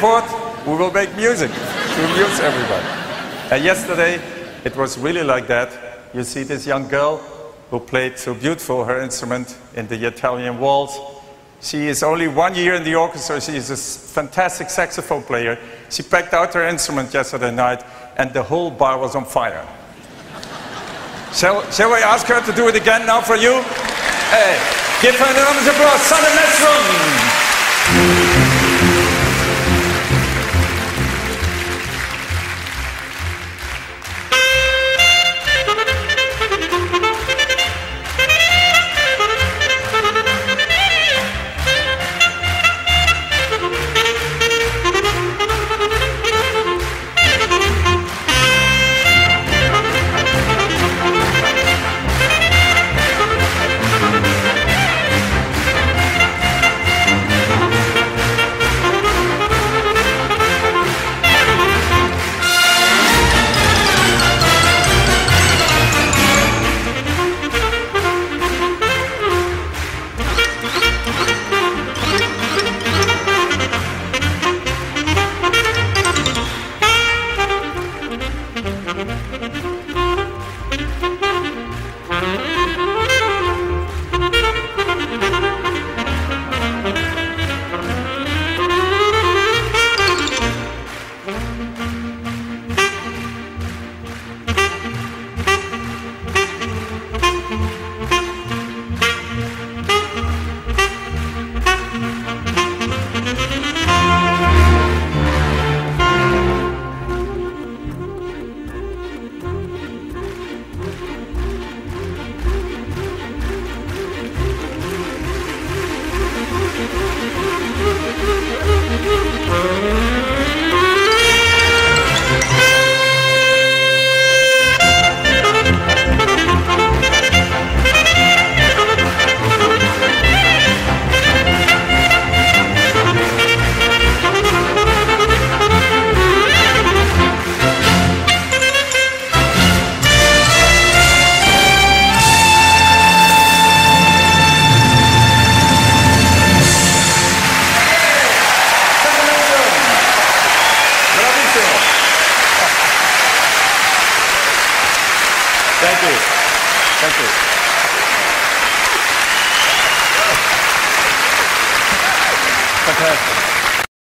airport, we will make music to amuse everybody. And yesterday, it was really like that. You see this young girl who played so beautiful her instrument in the Italian waltz. She is only one year in the orchestra. She is a fantastic saxophone player. She packed out her instrument yesterday night, and the whole bar was on fire. shall, shall we ask her to do it again now for you? Hey, give her an enormous applause, Sanne Mestrom! Thank you. Thank you. Fantastic.